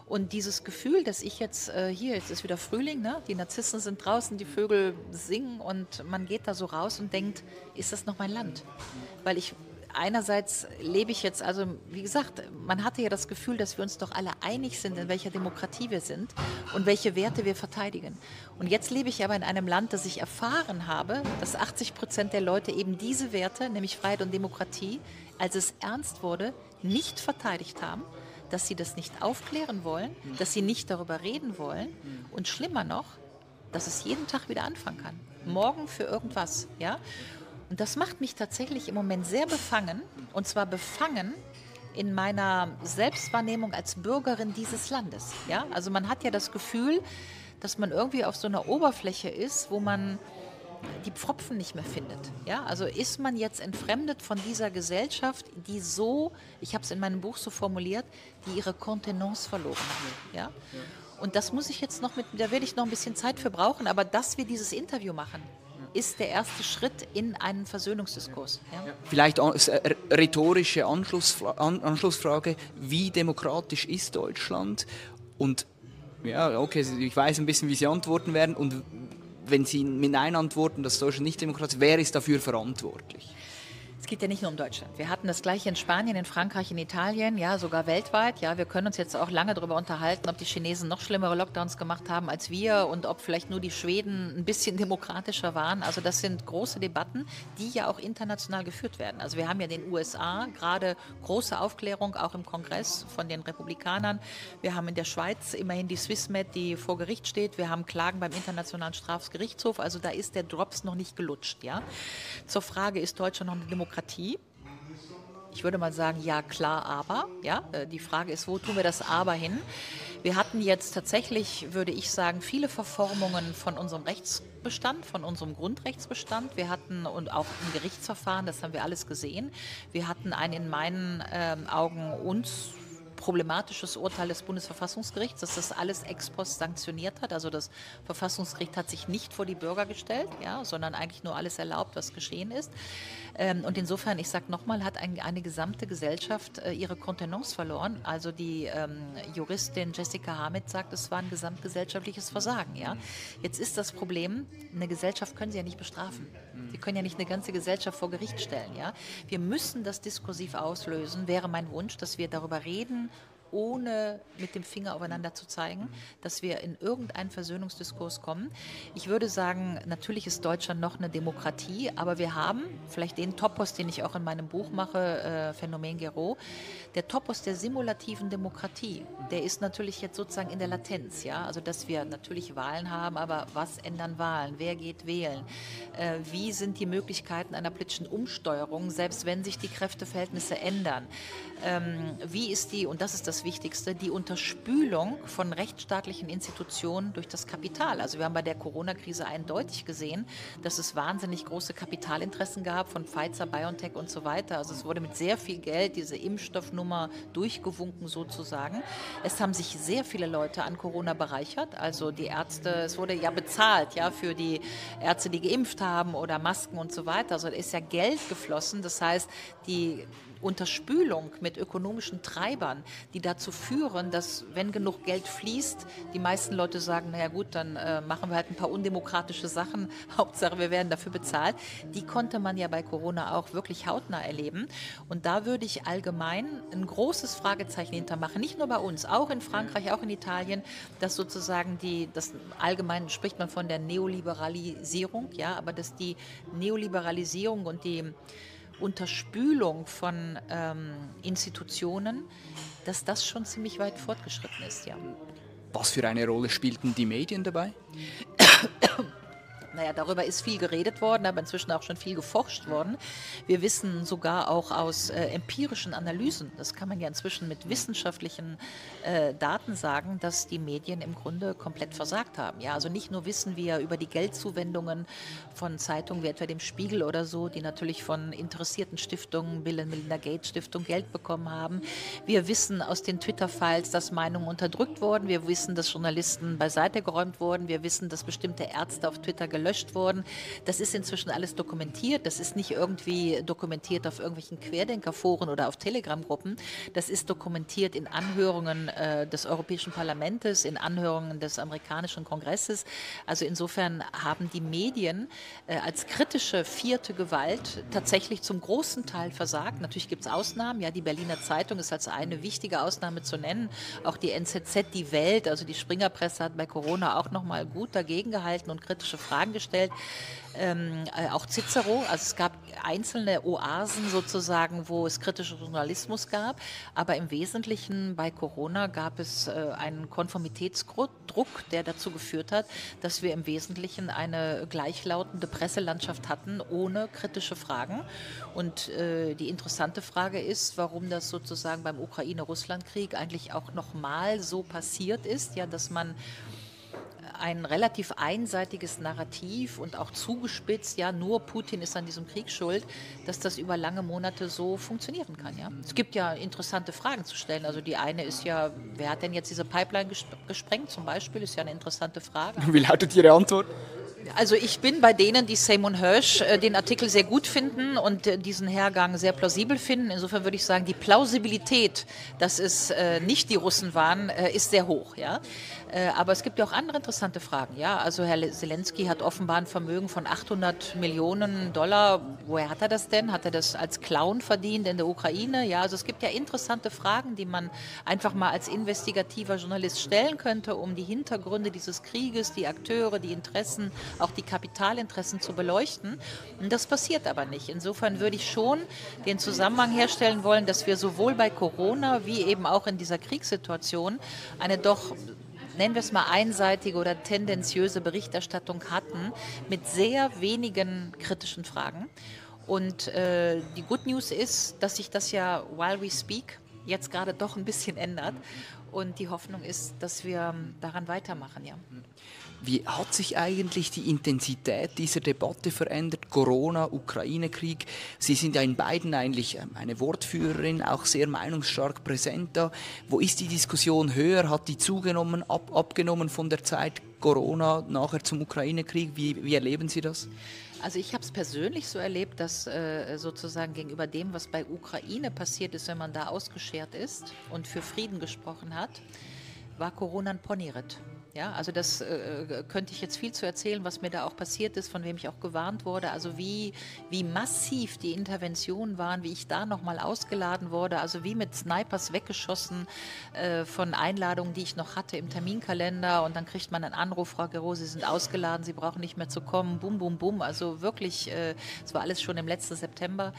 Und dieses Gefühl, dass ich jetzt äh, hier, jetzt ist wieder Frühling, ne? die Narzissen sind draußen, die Vögel singen und man geht da so raus und denkt, ist das noch mein Land? Weil ich einerseits lebe ich jetzt, also wie gesagt, man hatte ja das Gefühl, dass wir uns doch alle einig sind, in welcher Demokratie wir sind und welche Werte wir verteidigen. Und jetzt lebe ich aber in einem Land, das ich erfahren habe, dass 80 Prozent der Leute eben diese Werte, nämlich Freiheit und Demokratie, als es ernst wurde, nicht verteidigt haben, dass sie das nicht aufklären wollen, dass sie nicht darüber reden wollen und schlimmer noch, dass es jeden Tag wieder anfangen kann. Morgen für irgendwas, ja? Und das macht mich tatsächlich im Moment sehr befangen. Und zwar befangen in meiner Selbstwahrnehmung als Bürgerin dieses Landes. Ja? Also man hat ja das Gefühl, dass man irgendwie auf so einer Oberfläche ist, wo man die Pfropfen nicht mehr findet. Ja? Also ist man jetzt entfremdet von dieser Gesellschaft, die so, ich habe es in meinem Buch so formuliert, die ihre Kontenance verloren hat. Ja? Und das muss ich jetzt noch mit, da werde ich noch ein bisschen Zeit für brauchen, aber dass wir dieses Interview machen, ist der erste Schritt in einen Versöhnungsdiskurs. Ja? Vielleicht äh, rhetorische Anschlussfrage, wie demokratisch ist Deutschland? Und ja, okay, ich weiß ein bisschen, wie Sie antworten werden. Und wenn Sie mit Nein antworten, dass Deutschland nicht demokratisch ist, wer ist dafür verantwortlich? Es geht ja nicht nur um Deutschland. Wir hatten das gleiche in Spanien, in Frankreich, in Italien, ja, sogar weltweit. Ja, wir können uns jetzt auch lange darüber unterhalten, ob die Chinesen noch schlimmere Lockdowns gemacht haben als wir und ob vielleicht nur die Schweden ein bisschen demokratischer waren. Also das sind große Debatten, die ja auch international geführt werden. Also wir haben ja in den USA gerade große Aufklärung auch im Kongress von den Republikanern. Wir haben in der Schweiz immerhin die Swissmed, die vor Gericht steht. Wir haben Klagen beim Internationalen Strafgerichtshof. Also da ist der Drops noch nicht gelutscht. Ja. Zur Frage, ist Deutschland noch eine Demokratie? Demokratie? Ich würde mal sagen, ja klar, aber. Ja, äh, die Frage ist, wo tun wir das aber hin? Wir hatten jetzt tatsächlich, würde ich sagen, viele Verformungen von unserem Rechtsbestand, von unserem Grundrechtsbestand. Wir hatten und auch ein Gerichtsverfahren, das haben wir alles gesehen. Wir hatten ein in meinen ähm, Augen uns problematisches Urteil des Bundesverfassungsgerichts, dass das alles ex post sanktioniert hat. Also das Verfassungsgericht hat sich nicht vor die Bürger gestellt, ja, sondern eigentlich nur alles erlaubt, was geschehen ist. Ähm, und insofern, ich sage nochmal, hat ein, eine gesamte Gesellschaft äh, ihre Kontenance verloren. Also die ähm, Juristin Jessica Hamid sagt, es war ein gesamtgesellschaftliches Versagen. Ja. Jetzt ist das Problem, eine Gesellschaft können Sie ja nicht bestrafen. Sie können ja nicht eine ganze Gesellschaft vor Gericht stellen. Ja. Wir müssen das diskursiv auslösen, wäre mein Wunsch, dass wir darüber reden, ohne mit dem Finger aufeinander zu zeigen, dass wir in irgendeinen Versöhnungsdiskurs kommen. Ich würde sagen, natürlich ist Deutschland noch eine Demokratie, aber wir haben vielleicht den Topos, den ich auch in meinem Buch mache, äh, Phänomen Gero, der Topos der simulativen Demokratie, der ist natürlich jetzt sozusagen in der Latenz, ja, also dass wir natürlich Wahlen haben, aber was ändern Wahlen? Wer geht wählen? Äh, wie sind die Möglichkeiten einer politischen Umsteuerung, selbst wenn sich die Kräfteverhältnisse ändern? Ähm, wie ist die, und das ist das Wichtigste, die Unterspülung von rechtsstaatlichen Institutionen durch das Kapital. Also wir haben bei der Corona-Krise eindeutig gesehen, dass es wahnsinnig große Kapitalinteressen gab von Pfizer, BioNTech und so weiter. Also es wurde mit sehr viel Geld diese Impfstoffnummer durchgewunken sozusagen. Es haben sich sehr viele Leute an Corona bereichert. Also die Ärzte, es wurde ja bezahlt ja für die Ärzte, die geimpft haben oder Masken und so weiter. Also da ist ja Geld geflossen. Das heißt, die Unterspülung mit ökonomischen Treibern, die dazu führen, dass wenn genug Geld fließt, die meisten Leute sagen, naja gut, dann äh, machen wir halt ein paar undemokratische Sachen, Hauptsache wir werden dafür bezahlt, die konnte man ja bei Corona auch wirklich hautnah erleben. Und da würde ich allgemein ein großes Fragezeichen hintermachen, nicht nur bei uns, auch in Frankreich, auch in Italien, dass sozusagen die, das allgemein spricht man von der Neoliberalisierung, ja, aber dass die Neoliberalisierung und die Unterspülung von ähm, Institutionen, dass das schon ziemlich weit fortgeschritten ist, ja. Was für eine Rolle spielten die Medien dabei? Naja, darüber ist viel geredet worden, aber inzwischen auch schon viel geforscht worden. Wir wissen sogar auch aus äh, empirischen Analysen, das kann man ja inzwischen mit wissenschaftlichen äh, Daten sagen, dass die Medien im Grunde komplett versagt haben. Ja, also nicht nur wissen wir über die Geldzuwendungen von Zeitungen wie etwa dem Spiegel oder so, die natürlich von interessierten Stiftungen, Bill und Melinda Gates Stiftung Geld bekommen haben. Wir wissen aus den Twitter-Files, dass Meinungen unterdrückt wurden. Wir wissen, dass Journalisten beiseite geräumt wurden. Wir wissen, dass bestimmte Ärzte auf Twitter gelöscht gelöscht worden. Das ist inzwischen alles dokumentiert. Das ist nicht irgendwie dokumentiert auf irgendwelchen Querdenkerforen oder auf Telegram-Gruppen. Das ist dokumentiert in Anhörungen äh, des Europäischen Parlaments, in Anhörungen des amerikanischen Kongresses. Also insofern haben die Medien äh, als kritische vierte Gewalt tatsächlich zum großen Teil versagt. Natürlich gibt es Ausnahmen. Ja, die Berliner Zeitung ist als eine wichtige Ausnahme zu nennen. Auch die NZZ, die Welt, also die Springerpresse hat bei Corona auch noch mal gut dagegen gehalten und kritische Fragen gestellt. Ähm, äh, auch Cicero, also es gab einzelne Oasen sozusagen, wo es kritischen Journalismus gab, aber im Wesentlichen bei Corona gab es äh, einen Konformitätsdruck, der dazu geführt hat, dass wir im Wesentlichen eine gleichlautende Presselandschaft hatten, ohne kritische Fragen. Und äh, die interessante Frage ist, warum das sozusagen beim Ukraine-Russland-Krieg eigentlich auch nochmal so passiert ist, ja, dass man ein relativ einseitiges Narrativ und auch zugespitzt, ja, nur Putin ist an diesem Krieg schuld, dass das über lange Monate so funktionieren kann. Ja? Es gibt ja interessante Fragen zu stellen. Also die eine ist ja, wer hat denn jetzt diese Pipeline gesprengt zum Beispiel, ist ja eine interessante Frage. Wie lautet Ihre Antwort? Also ich bin bei denen, die Simon Hirsch äh, den Artikel sehr gut finden und äh, diesen Hergang sehr plausibel finden. Insofern würde ich sagen, die Plausibilität, dass es äh, nicht die Russen waren, äh, ist sehr hoch. Ja? Äh, aber es gibt ja auch andere interessante Fragen. Ja? Also Herr Zelensky hat offenbar ein Vermögen von 800 Millionen Dollar. Woher hat er das denn? Hat er das als Clown verdient in der Ukraine? Ja, also es gibt ja interessante Fragen, die man einfach mal als investigativer Journalist stellen könnte, um die Hintergründe dieses Krieges, die Akteure, die Interessen, auch die Kapitalinteressen zu beleuchten. Und das passiert aber nicht. Insofern würde ich schon den Zusammenhang herstellen wollen, dass wir sowohl bei Corona wie eben auch in dieser Kriegssituation eine doch nennen wir es mal einseitige oder tendenziöse Berichterstattung hatten mit sehr wenigen kritischen Fragen. Und äh, die Good News ist, dass sich das ja, while we speak, jetzt gerade doch ein bisschen ändert. Und die Hoffnung ist, dass wir daran weitermachen, ja. Wie hat sich eigentlich die Intensität dieser Debatte verändert? Corona, Ukraine-Krieg. Sie sind ja in beiden eigentlich ähm, eine Wortführerin, auch sehr meinungsstark präsent da. Wo ist die Diskussion höher? Hat die zugenommen, ab, abgenommen von der Zeit Corona nachher zum Ukraine-Krieg? Wie, wie erleben Sie das? Also ich habe es persönlich so erlebt, dass äh, sozusagen gegenüber dem, was bei Ukraine passiert ist, wenn man da ausgeschert ist und für Frieden gesprochen hat, war Corona ein Ponyritt. Ja, also das äh, äh, könnte ich jetzt viel zu erzählen, was mir da auch passiert ist, von wem ich auch gewarnt wurde. Also wie, wie massiv die Interventionen waren, wie ich da nochmal ausgeladen wurde, also wie mit Snipers weggeschossen äh, von Einladungen, die ich noch hatte im Terminkalender. Und dann kriegt man einen Anruf, Frau Gero, Sie sind ausgeladen, Sie brauchen nicht mehr zu kommen. Bum, bum, bum. Also wirklich, äh, es äh, war alles schon im letzten September.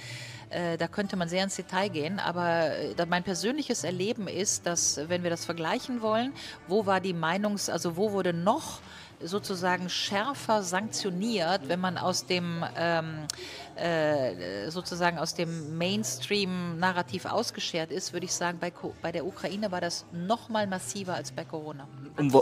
Äh, da könnte man sehr ins Detail gehen. Aber mein persönliches Erleben ist, dass, wenn wir das vergleichen wollen, wo war die Meinungs-, also also wo wurde noch sozusagen schärfer sanktioniert, wenn man aus dem ähm, äh, sozusagen aus dem Mainstream-Narrativ ausgeschert ist, würde ich sagen, bei, bei der Ukraine war das noch mal massiver als bei Corona. Und, wa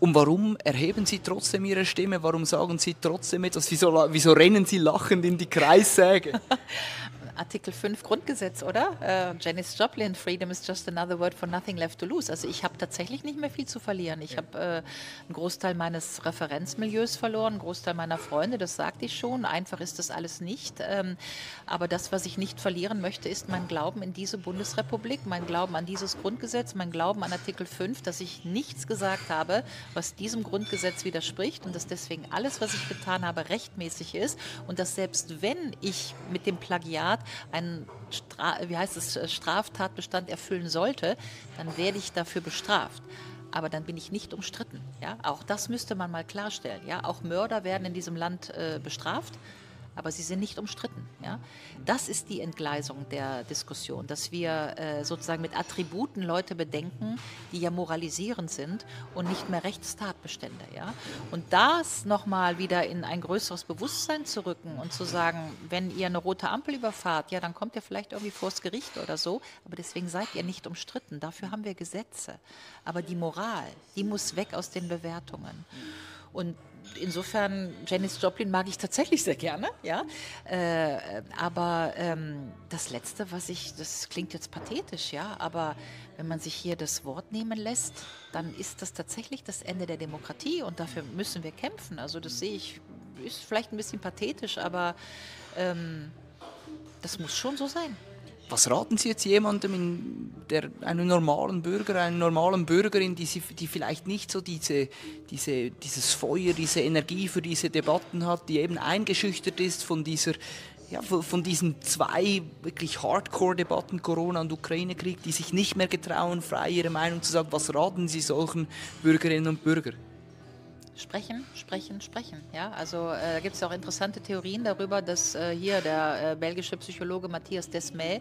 und, warum erheben Sie trotzdem Ihre Stimme? Warum sagen Sie trotzdem etwas? Wieso, wieso rennen Sie lachend in die Kreissäge? Artikel 5 Grundgesetz, oder? Äh, Janis Joplin, Freedom is just another word for nothing left to lose. Also ich habe tatsächlich nicht mehr viel zu verlieren. Ich habe äh, einen Großteil meines Referenzmilieus verloren, einen Großteil meiner Freunde, das sagte ich schon. Einfach ist das alles nicht. Ähm, aber das, was ich nicht verlieren möchte, ist mein Glauben in diese Bundesrepublik, mein Glauben an dieses Grundgesetz, mein Glauben an Artikel 5, dass ich nichts gesagt habe, was diesem Grundgesetz widerspricht und dass deswegen alles, was ich getan habe, rechtmäßig ist und dass selbst wenn ich mit dem Plagiat einen Stra wie heißt es, Straftatbestand erfüllen sollte, dann werde ich dafür bestraft aber dann bin ich nicht umstritten. Ja? Auch das müsste man mal klarstellen. Ja? Auch Mörder werden in diesem Land äh, bestraft, aber sie sind nicht umstritten. Ja? Das ist die Entgleisung der Diskussion, dass wir äh, sozusagen mit Attributen Leute bedenken, die ja moralisierend sind und nicht mehr Rechtstatbestände. Ja? Und das nochmal wieder in ein größeres Bewusstsein zu rücken und zu sagen, wenn ihr eine rote Ampel überfahrt, ja, dann kommt ihr vielleicht irgendwie vors Gericht oder so, aber deswegen seid ihr nicht umstritten. Dafür haben wir Gesetze. Aber die Moral, die muss weg aus den Bewertungen. Und insofern, Janis Joplin mag ich tatsächlich sehr gerne, ja. Äh, aber ähm, das Letzte, was ich, das klingt jetzt pathetisch, ja, aber wenn man sich hier das Wort nehmen lässt, dann ist das tatsächlich das Ende der Demokratie und dafür müssen wir kämpfen. Also das sehe ich, ist vielleicht ein bisschen pathetisch, aber ähm, das muss schon so sein. Was raten Sie jetzt jemandem, der einen normalen Bürger, einer normalen Bürgerin, die, sie, die vielleicht nicht so diese, diese, dieses Feuer, diese Energie für diese Debatten hat, die eben eingeschüchtert ist von dieser ja, von diesen zwei wirklich Hardcore-Debatten, Corona und Ukraine-Krieg, die sich nicht mehr getrauen, frei ihre Meinung zu sagen. Was raten Sie solchen Bürgerinnen und Bürgern? Sprechen, sprechen, sprechen. Ja, also äh, da gibt es auch interessante Theorien darüber, dass äh, hier der äh, belgische Psychologe Matthias Desmay,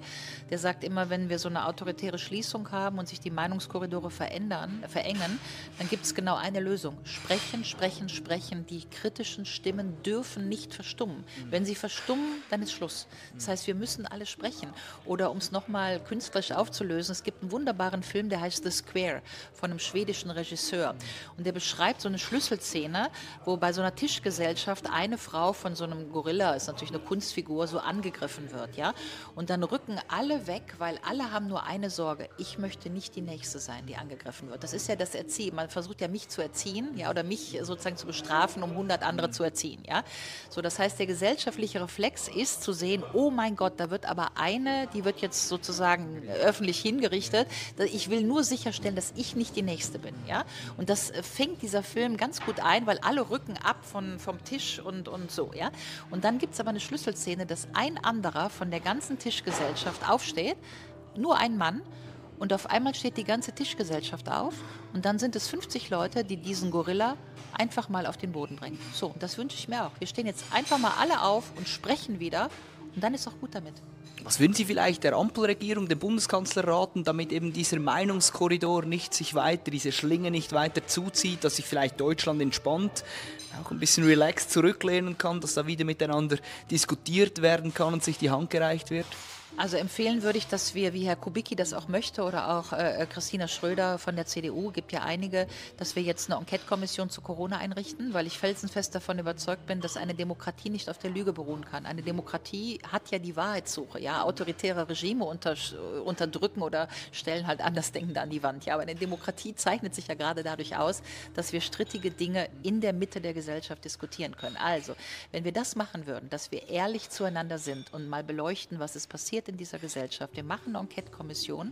der sagt immer, wenn wir so eine autoritäre Schließung haben und sich die Meinungskorridore verändern, verengen, dann gibt es genau eine Lösung. Sprechen, sprechen, sprechen. Die kritischen Stimmen dürfen nicht verstummen. Wenn sie verstummen, dann ist Schluss. Das heißt, wir müssen alle sprechen. Oder um es nochmal künstlerisch aufzulösen, es gibt einen wunderbaren Film, der heißt The Square von einem schwedischen Regisseur. Und der beschreibt so eine Schlüsselzeit Szene, wo bei so einer Tischgesellschaft eine Frau von so einem Gorilla, ist natürlich eine Kunstfigur, so angegriffen wird, ja. Und dann rücken alle weg, weil alle haben nur eine Sorge. Ich möchte nicht die Nächste sein, die angegriffen wird. Das ist ja das Erziehen. Man versucht ja mich zu erziehen, ja, oder mich sozusagen zu bestrafen, um 100 andere zu erziehen, ja. So, das heißt, der gesellschaftliche Reflex ist zu sehen, oh mein Gott, da wird aber eine, die wird jetzt sozusagen öffentlich hingerichtet. Ich will nur sicherstellen, dass ich nicht die Nächste bin, ja. Und das fängt dieser Film ganz gut ein, weil alle rücken ab von, vom Tisch und, und so. Ja? Und dann gibt es aber eine Schlüsselszene, dass ein anderer von der ganzen Tischgesellschaft aufsteht, nur ein Mann, und auf einmal steht die ganze Tischgesellschaft auf und dann sind es 50 Leute, die diesen Gorilla einfach mal auf den Boden bringen. So, und das wünsche ich mir auch. Wir stehen jetzt einfach mal alle auf und sprechen wieder und dann ist auch gut damit. Was würden Sie vielleicht der Ampelregierung, dem Bundeskanzler raten, damit eben dieser Meinungskorridor nicht sich weiter, diese Schlinge nicht weiter zuzieht, dass sich vielleicht Deutschland entspannt, auch ein bisschen relaxed zurücklehnen kann, dass da wieder miteinander diskutiert werden kann und sich die Hand gereicht wird? Also empfehlen würde ich, dass wir, wie Herr Kubicki das auch möchte oder auch äh, Christina Schröder von der CDU, gibt ja einige, dass wir jetzt eine Enquete-Kommission zu Corona einrichten, weil ich felsenfest davon überzeugt bin, dass eine Demokratie nicht auf der Lüge beruhen kann. Eine Demokratie hat ja die Wahrheitssuche. Ja, autoritäre Regime unter, unterdrücken oder stellen halt Andersdenkende an die Wand. Ja, aber eine Demokratie zeichnet sich ja gerade dadurch aus, dass wir strittige Dinge in der Mitte der Gesellschaft diskutieren können. Also, wenn wir das machen würden, dass wir ehrlich zueinander sind und mal beleuchten, was ist passiert, passiert in dieser Gesellschaft. Wir machen eine Enquete-Kommission.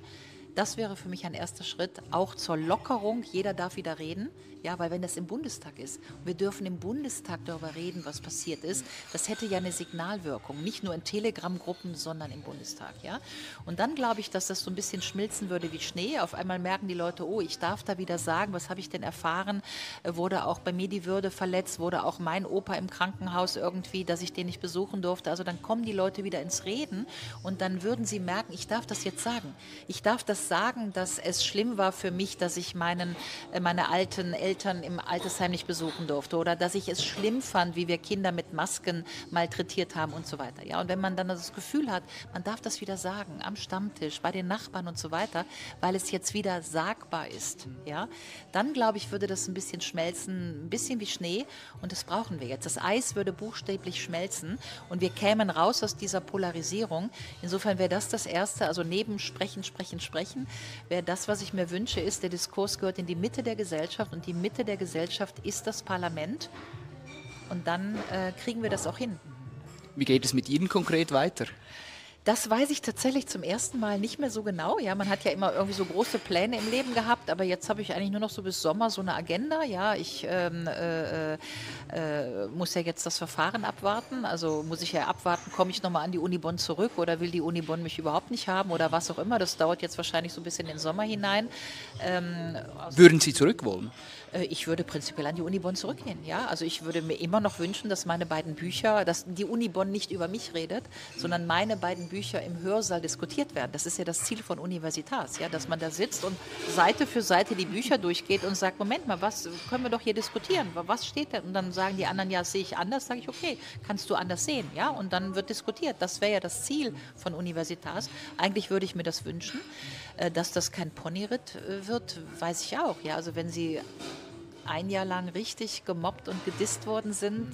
Das wäre für mich ein erster Schritt, auch zur Lockerung. Jeder darf wieder reden. Ja, weil wenn das im Bundestag ist, wir dürfen im Bundestag darüber reden, was passiert ist, das hätte ja eine Signalwirkung, nicht nur in Telegram-Gruppen, sondern im Bundestag. Ja? Und dann glaube ich, dass das so ein bisschen schmilzen würde wie Schnee. Auf einmal merken die Leute, oh, ich darf da wieder sagen, was habe ich denn erfahren? Äh, wurde auch bei mir die Würde verletzt? Wurde auch mein Opa im Krankenhaus irgendwie, dass ich den nicht besuchen durfte? Also dann kommen die Leute wieder ins Reden und dann würden sie merken, ich darf das jetzt sagen. Ich darf das sagen, dass es schlimm war für mich, dass ich meinen, äh, meine alten Eltern im Altersheim nicht besuchen durfte oder dass ich es schlimm fand, wie wir Kinder mit Masken malträtiert haben und so weiter. Ja, und wenn man dann das Gefühl hat, man darf das wieder sagen, am Stammtisch, bei den Nachbarn und so weiter, weil es jetzt wieder sagbar ist, ja, dann glaube ich, würde das ein bisschen schmelzen, ein bisschen wie Schnee und das brauchen wir jetzt. Das Eis würde buchstäblich schmelzen und wir kämen raus aus dieser Polarisierung. Insofern wäre das das Erste, also neben Sprechen, Sprechen, Sprechen, wäre das, was ich mir wünsche, ist, der Diskurs gehört in die Mitte der Gesellschaft und die Mitte der Gesellschaft ist das Parlament. Und dann äh, kriegen wir das auch hin. Wie geht es mit Ihnen konkret weiter? Das weiß ich tatsächlich zum ersten Mal nicht mehr so genau. Ja, man hat ja immer irgendwie so große Pläne im Leben gehabt, aber jetzt habe ich eigentlich nur noch so bis Sommer so eine Agenda. Ja, ich ähm, äh, äh, muss ja jetzt das Verfahren abwarten. Also muss ich ja abwarten, komme ich nochmal an die Uni Bonn zurück oder will die Uni Bonn mich überhaupt nicht haben oder was auch immer. Das dauert jetzt wahrscheinlich so ein bisschen in den Sommer hinein. Ähm, also Würden Sie zurück wollen? Äh, ich würde prinzipiell an die Uni Bonn zurückgehen. Ja? Also ich würde mir immer noch wünschen, dass meine beiden Bücher, dass die Uni Bonn nicht über mich redet, sondern meine beiden Bücher im Hörsaal diskutiert werden. Das ist ja das Ziel von Universitas, ja? dass man da sitzt und Seite für Seite die Bücher durchgeht und sagt, Moment mal, was können wir doch hier diskutieren? Was steht da? Und dann sagen die anderen, ja, sehe ich anders. Sage ich, okay, kannst du anders sehen? Ja? Und dann wird diskutiert. Das wäre ja das Ziel von Universitas. Eigentlich würde ich mir das wünschen. Äh, dass das kein Ponyritt äh, wird, weiß ich auch. Ja, also wenn Sie ein Jahr lang richtig gemobbt und gedisst worden sind,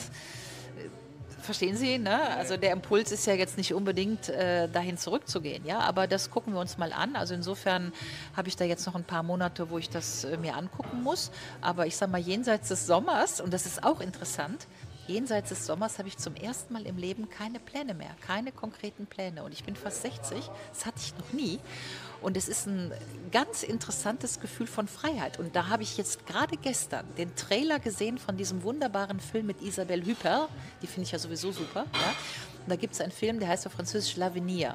verstehen Sie, ne? Also der Impuls ist ja jetzt nicht unbedingt äh, dahin zurückzugehen, ja. Aber das gucken wir uns mal an. Also insofern habe ich da jetzt noch ein paar Monate, wo ich das äh, mir angucken muss. Aber ich sage mal jenseits des Sommers und das ist auch interessant jenseits des Sommers habe ich zum ersten Mal im Leben keine Pläne mehr, keine konkreten Pläne. Und ich bin fast 60, das hatte ich noch nie. Und es ist ein ganz interessantes Gefühl von Freiheit. Und da habe ich jetzt gerade gestern den Trailer gesehen von diesem wunderbaren Film mit Isabelle Huppert. Die finde ich ja sowieso super. Ja? Und da gibt es einen Film, der heißt auf Französisch L'Avenir.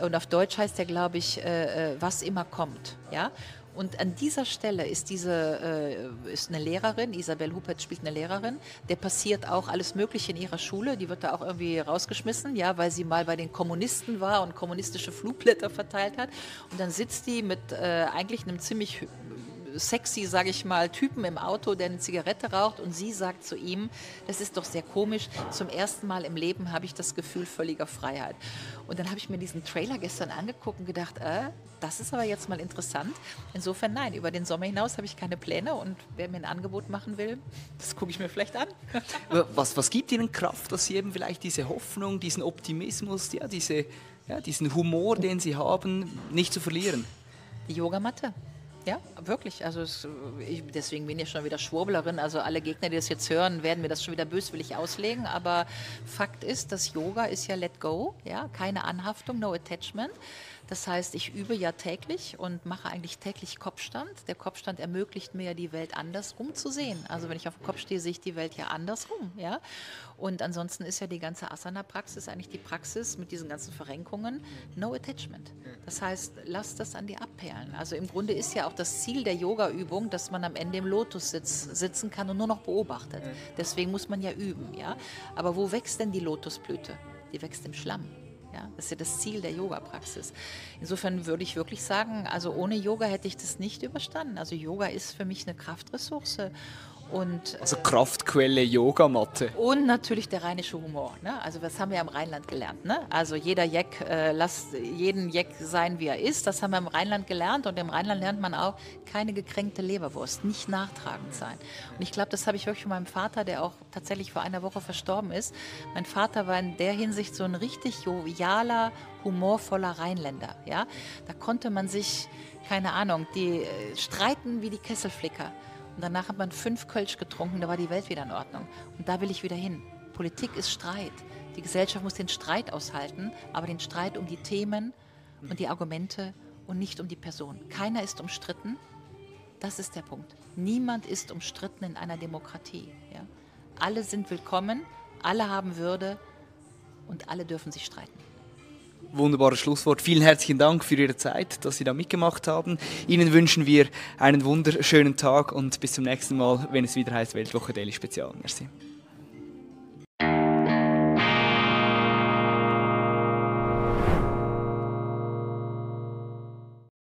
Und auf Deutsch heißt der, glaube ich, äh, äh Was immer kommt. Ja? Und an dieser Stelle ist diese äh, ist eine Lehrerin, Isabel Huppert spielt eine Lehrerin, der passiert auch alles Mögliche in ihrer Schule. Die wird da auch irgendwie rausgeschmissen, ja, weil sie mal bei den Kommunisten war und kommunistische Flugblätter verteilt hat. Und dann sitzt die mit äh, eigentlich einem ziemlich sexy, sage ich mal, Typen im Auto, der eine Zigarette raucht und sie sagt zu ihm, das ist doch sehr komisch, zum ersten Mal im Leben habe ich das Gefühl völliger Freiheit. Und dann habe ich mir diesen Trailer gestern angeguckt und gedacht, äh, das ist aber jetzt mal interessant. Insofern nein, über den Sommer hinaus habe ich keine Pläne und wer mir ein Angebot machen will, das gucke ich mir vielleicht an. was, was gibt Ihnen Kraft, dass Sie eben vielleicht diese Hoffnung, diesen Optimismus, ja, diese, ja, diesen Humor, den Sie haben, nicht zu verlieren? Die Yogamatte. Ja, wirklich. Also es, ich, deswegen bin ich schon wieder Schwurblerin. Also alle Gegner, die das jetzt hören, werden mir das schon wieder böswillig auslegen. Aber Fakt ist, dass Yoga ist ja Let Go, ja, keine Anhaftung, no attachment. Das heißt, ich übe ja täglich und mache eigentlich täglich Kopfstand. Der Kopfstand ermöglicht mir ja die Welt andersrum zu sehen. Also wenn ich auf dem Kopf stehe, sehe ich die Welt ja andersrum. Ja? Und ansonsten ist ja die ganze Asana-Praxis eigentlich die Praxis mit diesen ganzen Verrenkungen, no attachment. Das heißt, lass das an dir abperlen. Also im Grunde ist ja auch das Ziel der Yoga-Übung, dass man am Ende im Lotus sitz, sitzen kann und nur noch beobachtet. Deswegen muss man ja üben. Ja? Aber wo wächst denn die Lotusblüte? Die wächst im Schlamm. Ja, das ist ja das Ziel der Yoga-Praxis. Insofern würde ich wirklich sagen, also ohne Yoga hätte ich das nicht überstanden. Also Yoga ist für mich eine Kraftressource und, also Kraftquelle, Yogamatte. Und natürlich der rheinische Humor. Ne? Also das haben wir im Rheinland gelernt. Ne? Also jeder Jeck, äh, lasst jeden Jeck sein, wie er ist. Das haben wir im Rheinland gelernt. Und im Rheinland lernt man auch, keine gekränkte Leberwurst, nicht nachtragend sein. Und ich glaube, das habe ich wirklich von meinem Vater, der auch tatsächlich vor einer Woche verstorben ist. Mein Vater war in der Hinsicht so ein richtig jovialer, humorvoller Rheinländer. Ja? Da konnte man sich, keine Ahnung, die äh, streiten wie die Kesselflicker. Und danach hat man fünf Kölsch getrunken, da war die Welt wieder in Ordnung. Und da will ich wieder hin. Politik ist Streit. Die Gesellschaft muss den Streit aushalten, aber den Streit um die Themen und die Argumente und nicht um die Person. Keiner ist umstritten. Das ist der Punkt. Niemand ist umstritten in einer Demokratie. Ja? Alle sind willkommen, alle haben Würde und alle dürfen sich streiten. Wunderbares Schlusswort. Vielen herzlichen Dank für Ihre Zeit, dass Sie da mitgemacht haben. Ihnen wünschen wir einen wunderschönen Tag und bis zum nächsten Mal, wenn es wieder heißt Weltwoche Daily Spezial. Merci.